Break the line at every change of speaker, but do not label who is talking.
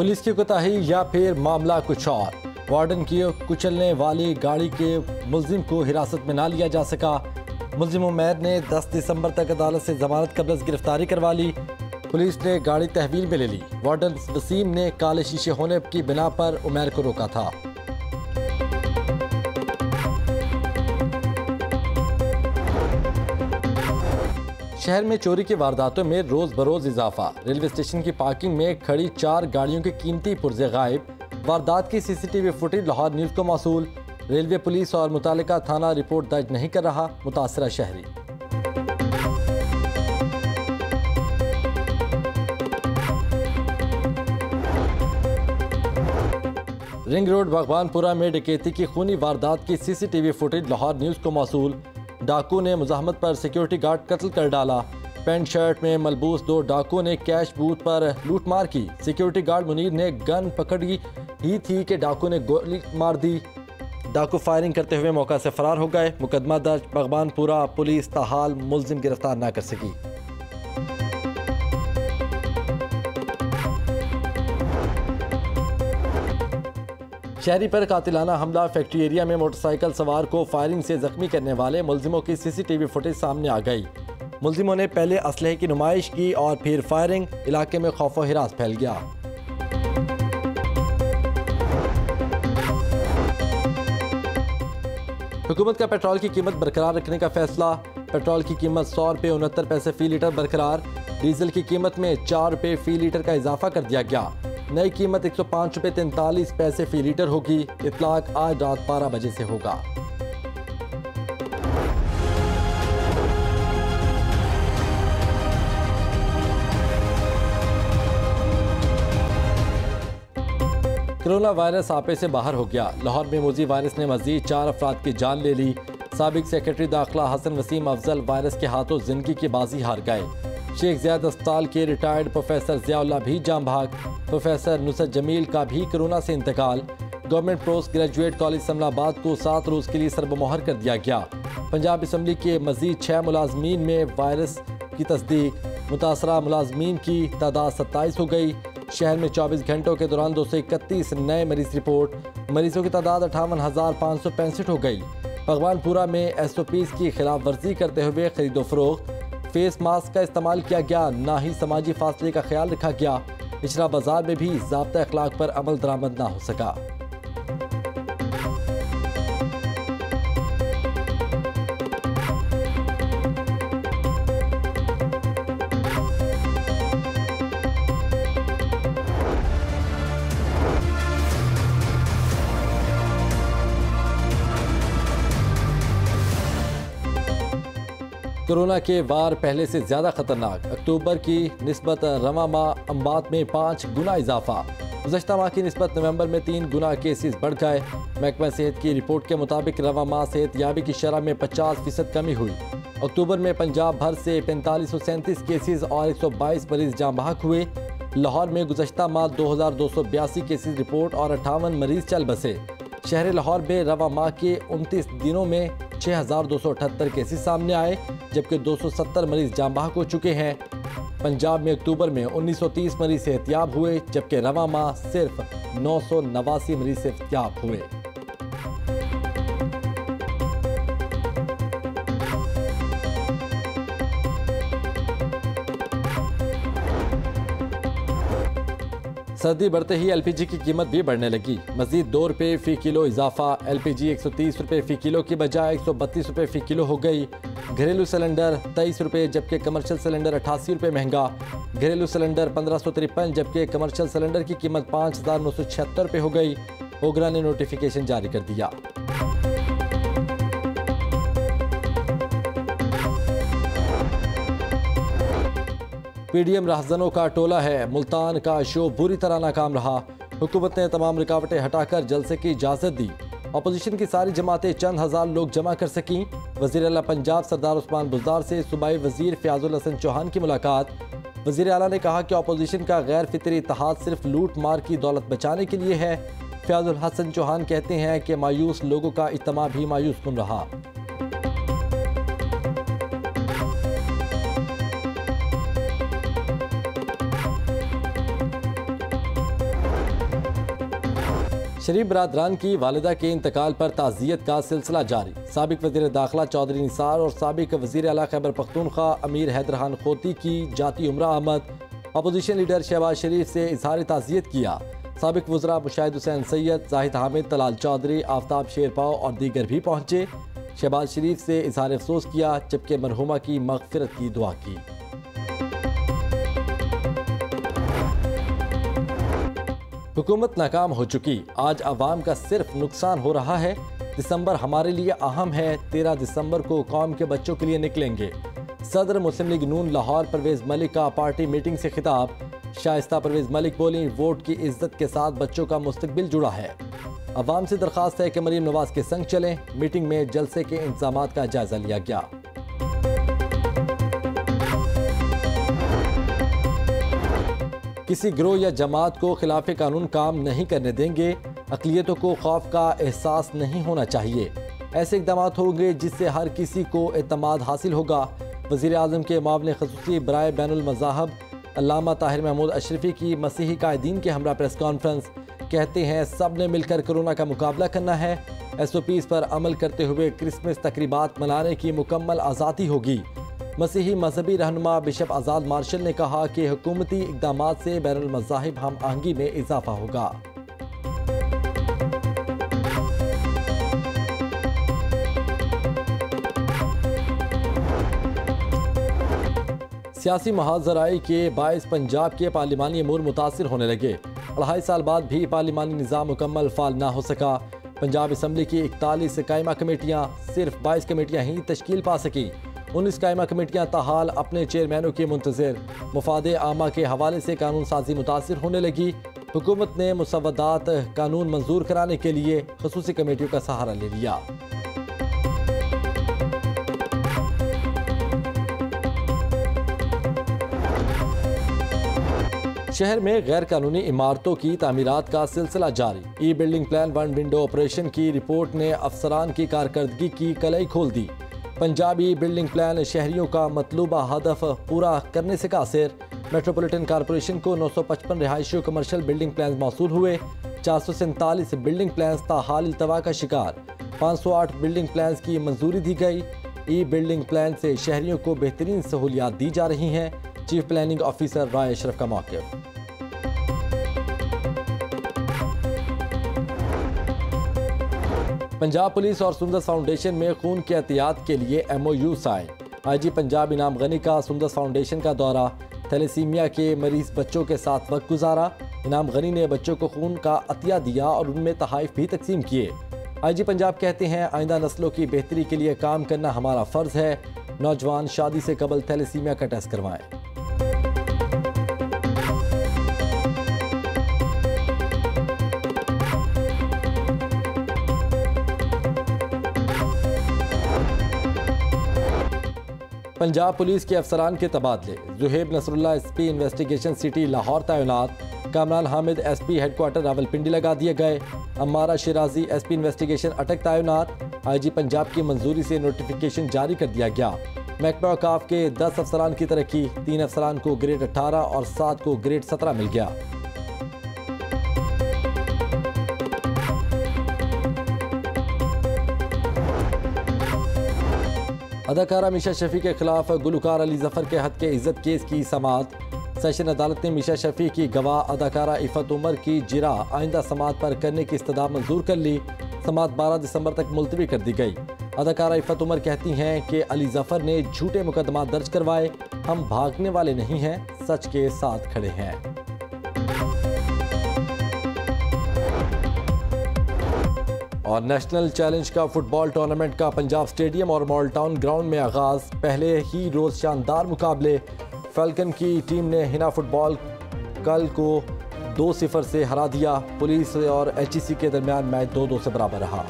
Police की कोताही या फिर मामला कुछ और। वार्डन की कुचलने वाली गाड़ी के मुलजिम को हिरासत में ना लिया जा सका। मुलजिम उमैर ने 10 दिसंबर तक अदालत से जमानत कब्ज गिरफ्तारी करवा ली। पुलिस ने गाड़ी तहवील में ले ली। वार्डन वसीम ने काले शीशे होने की बिना पर उमैर को रोका था। शहर में चोरी की वारदातों में रोज बरोज इजाफा। रेलवे स्टेशन की पार्किंग में खड़ी चार गाड़ियों के कीमती पुर्जे गायब। वारदात की सीसीटीवी फुटेज लाहौर न्यूज़ को मौसू रेलवे पुलिस और मुतल थाना रिपोर्ट दर्ज नहीं कर रहा, मुतासरा शहरी। रिंग रोड, भगवानपुरा में डकैती की खूनी वारदात की सीसीटीवी फुटेज लाहौर न्यूज़ को मौसूल। डाकू ने मुजामत पर सिक्योरिटी गार्ड कत्ल कर डाला। पेंट शर्ट में मलबूस दो डाकू ने कैश बूथ पर लूटमार की। सिक्योरिटी गार्ड मुनीर ने गन पकड़ी। ही थी कि डाकू ने गोली मार दी। डाकू फायरिंग करते हुए मौका से फरार हो गए। मुकदमा दर्ज भगवानपुरा पुलिस तहाल मुलजिम गिरफ़्तार न कर सकी। शहरी पर कातिलाना हमला, फैक्ट्री एरिया में मोटरसाइकिल सवार को फायरिंग से जख्मी करने वाले मुलजिमों की सीसीटीवी फुटेज सामने आ गई। मुलजिमों ने पहले असलहे की नुमाइश की और फिर फायरिंग, इलाके में खौफ हिरास फैल गया। हुकूमत का पेट्रोल की कीमत बरकरार रखने का फैसला। पेट्रोल की कीमत सौ रुपये उनहत्तर पैसे फ़ी लीटर बरकरार। डीजल की कीमत में चार रुपये फ़ी लीटर का इजाफा कर दिया गया। नई कीमत एक सौ पाँच तैंतालीस पैसे फ़ी लीटर होगी। इतलाक आज रात बारह बजे से होगा। कोरोना वायरस आपे से बाहर हो गया। लाहौर में मोजी वायरस ने मजीद चार अफराद की जान ले ली। सबक सेक्रेटरी दाखिला हसन वसीम अफजल वायरस के हाथों ज़िंदगी की बाजी हार गए। शेख जैद अस्पताल के रिटायर्ड प्रोफेसर जियाउल्ला भी जाम भाग। प्रोफेसर नुसरत जमील का भी कोरोना से इंतकाल। Government post graduate college Samlabad को सात रोज़ के लिए सरबमोहर कर दिया गया। पंजाब असम्बली के मजीद छः मुलाजमीन में वायरस की तस्दीक। मुतासरा मुलाजमीन की तादाद सत्ताईस हो गई। शहर में 24 घंटों के दौरान दो सौ इकतीस नए मरीज़ रिपोर्ट। मरीजों की तादाद अठावन हज़ार पाँच सौ पैंसठ हो गई। भगवानपुरा में एस ओ पीज़ की खिलाफ वर्जी करते हुए खरीदो फरोख्त। फेस मास्क का इस्तेमाल किया गया, ना ही समाजी फासले का ख्याल रखा गया। इचरा बाज़ार में भी जबता अखलाक पर अमल दरामद ना हो सका। कोरोना के वार पहले से ज़्यादा खतरनाक। अक्टूबर की नस्बत रवा माह अम्बात में पाँच गुना इजाफा। गुजशत माह की नस्बत नवंबर में तीन गुना केसेस बढ़ गए। महकमा सेहत की रिपोर्ट के मुताबिक रवा माह सेहत याबी की शरह में पचास फ़ीसद कमी हुई। अक्टूबर में पंजाब भर से पैंतालीस सौ सैंतीस केसेज और एक सौ बाईस मरीज़ जाम बहक हुए। लाहौर में गुजशत माह दो हज़ार दो सौ बयासी केसेज रिपोर्ट और अट्ठावन मरीज़ चल बसे। शहर लाहौर में रवा माह के उनतीस दिनों में छः हज़ार दो सौ अठहत्तर केसेस सामने आए, जबकि 270 मरीज़ जाम बाहक हो चुके हैं। पंजाब में अक्टूबर में 1930 मरीज़ सेहतियाब हुए, जबकि रवा माह सिर्फ़ नौ सौ नवासी मरीज़ सेहतियाब हुए। सर्दी बढ़ते ही एलपीजी की कीमत भी बढ़ने लगी। मजीद दो रुपये फ़ी किलो इजाफा, एलपीजी एक सौ तीस रुपये फ़ी किलो की बजाय एक सौ बत्तीस रुपये फ़ी किलो हो गई। घरेलू सिलेंडर तेईस रुपये जबकि कमर्शियल सिलेंडर अठासी रुपये महँगा। घरेलू सिलेंडर पंद्रह सौ तिरपन जबकि कमर्शियल सिलेंडर की कीमत पाँच हज़ार नौ सौ छिहत्तर रुपये हो गई। ओगरा ने नोटिफिकेशन जारी कर दिया। पीडीएम राहजनों का टोला है। मुल्तान का शो बुरी तरह नाकाम रहा। हुकूमत ने तमाम रुकावटें हटाकर जलसे की इजाज़त दी। अपोजिशन की सारी जमातें चंद हज़ार लोग जमा कर सकीं। वज़ीर अला पंजाब सरदार उस्मान बुजदार से सूबाई वज़ीर फ्याजुल हसन चौहान की मुलाकात। वज़ीर अला ने कहा कि अपोजिशन का गैर फितरी इतिहाद सिर्फ़ लूट मार की दौलत बचाने के लिए है। फ्याजुल हसन चौहान कहते हैं कि मायूस लोगों का इज्तम भी मायूस कन रहा। शरीफ बरदरान की वालदा के इंतकाल पर ताज़ियत का सिलसिला जारी। सबक वजी दाखिला चौधरी निसार और सबक वजी अला खैबर पख्तूनखा अमीर हैदरहान खोती की जाती उम्र अहमद, अपोजिशन लीडर शहबाज शरीफ से इजहार ताज़ियत किया। सबक वजरा मुशाहिद हुसैन सैयद, जाहिद हामिद, तलाल चौधरी, आफ्ताब शेरपाव और दीगर भी पहुँचे। शहबाज शरीफ से इजहार अफसोस किया, जबकि मरहुमा की मगफरत की दुआ की। हुकूमत नाकाम हो चुकी। आज आवाम का सिर्फ़ नुकसान हो रहा है। दिसंबर हमारे लिए अहम है। तेरह दिसंबर को कौम के बच्चों के लिए निकलेंगे। सदर मुस्लिम लीग नून लाहौर, परवेज मलिक का पार्टी मीटिंग से खिताब। शाइस्ता परवेज मलिक बोली, वोट की इज़्ज़त के साथ बच्चों का मुस्तबिल जुड़ा है। अवाम से दरख्वास्त है कि मरीम नवाज़ के संग चलें। मीटिंग में जलसे के इंतज़ाम का जायजा लिया गया। किसी ग्रोह या जमात को खिलाफ कानून काम नहीं करने देंगे, अकलीतों को खौफ का एहसास नहीं होना चाहिए। ऐसे इकदाम होंगे जिससे हर किसी को अतमाद हासिल होगा। वज़ीर अजम के मामले खसूसी बरए बैन मजाहब अलामा ताहिर महमूद अशरफी की मसीही कायदीन के हमरा प्रेस कॉन्फ्रेंस कहते हैं, सबने मिलकर कोरोना का मुकाबला करना है। एस ओ पीज़ पर अमल करते हुए क्रिसमस तकरीबा मनाने की मुकम्मल आज़ादी होगी। मसीही मजहबी रहनुमा बिशप आज़ाद मार्शल ने कहा कि हुकूमती इकदाम से बैन मजाहिब हम आहंगी में इजाफा होगा। सियासी महाजराई के बायस पंजाब के पार्लिमानी अमूर मुतासर होने लगे। अढ़ाई साल बाद भी पार्लिमानी निज़ाम मुकम्मल फाल ना हो सका। पंजाब असम्बली की इकतालीस कायमा कमेटियाँ, सिर्फ़ बाईस कमेटियाँ ही तश्कील पा सकी। उन्नीस कायमा कमेटियाँ ताहाल अपने चेयरमैनों के मुंतजर। मुफाद आमा के हवाले से कानून साजी मुतासर होने लगी। हुकूमत ने मुसवदात कानून मंजूर कराने के लिए खसूस कमेटियों का सहारा ले लिया। शहर में गैर कानूनी इमारतों की तमीरत का सिलसिला जारी। E building plan one window operation की रिपोर्ट ने अफसरान की कारकर्दगी की कलई खोल दी। पंजाबी बिल्डिंग प्लान शहरियों का मतलूबा हदफ पूरा करने से कासिर। मेट्रोपॉलिटन कॉरपोरेशन को 955 रिहायशी कमर्शियल बिल्डिंग प्लान मौसू हुए। चार सौ सैंतालीस बिल्डिंग प्लान ताहाल इल्तवा का शिकार। 508 बिल्डिंग प्लान की मंजूरी दी गई। ई बिल्डिंग प्लान से शहरियों को बेहतरीन सहूलियात दी जा रही हैं। Chief planning officer Rai Ashraf का मौक़। पंजाब पुलिस और सुंदर फाउंडेशन में खून के एहतियात के लिए M O U sign I G Punjab Inam Ghani का सुंदर फाउंडेशन का दौरा, थैलेसीमिया के मरीज़ बच्चों के साथ वक्त गुजारा। इनाम गनी ने बच्चों को खून का अतिया दिया और उनमें तहाइफ भी तकसीम किए। आई जी पंजाब कहते हैं, आइंदा नस्लों की बेहतरी के लिए काम करना हमारा फ़र्ज़ है। नौजवान शादी से कबल थैलेसीमिया का टेस्ट करवाएँ। पंजाब पुलिस के अफसरान के तबादले। Zuhaib Nasrullah S P investigation city, Lahore तैनात। Kamran Hamid S P headquarter Rawalpindi लगा दिए गए। अमारा शराजी एस पी इन्वेस्टिगेशन अटक तैनात। आई जी पंजाब की मंजूरी से नोटिफिकेशन जारी कर दिया गया। महकमा काफ के दस अफसरान की तरक्की। तीन अफसरान को ग्रेड अठारह और सात को ग्रेड सत्रह मिल गया। अदाकारा मीशा शफी के खिलाफ गुलकार अली ज़फ़र के हद के इज़्ज़त केस की समात। सेशन अदालत ने मीशा शफी की गवाह अदाकारा इफ़त उमर की जिरा आइंदा समात पर करने की इस्तदा मंजूर कर ली। समात 12 दिसंबर तक मुलतवी कर दी गई। अदाकारा इफ़त उमर कहती हैं कि अली ज़फ़र ने झूठे मुकदमा दर्ज करवाए। हम भागने वाले नहीं हैं, सच के साथ खड़े हैं। और नेशनल चैलेंज का फुटबॉल टूर्नामेंट का पंजाब स्टेडियम और मॉल टाउन ग्राउंड में आगाज़। पहले ही रोज़ शानदार मुकाबले। फैल्कन की टीम ने हिना फुटबॉल कल को दो सिफर से हरा दिया। पुलिस और एच के दरमियान मैच दो दो से बराबर रहा।